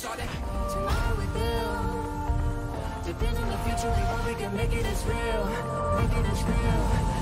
Tomorrow we build. Depend on the future, we hope we can make it as real. Make it as real.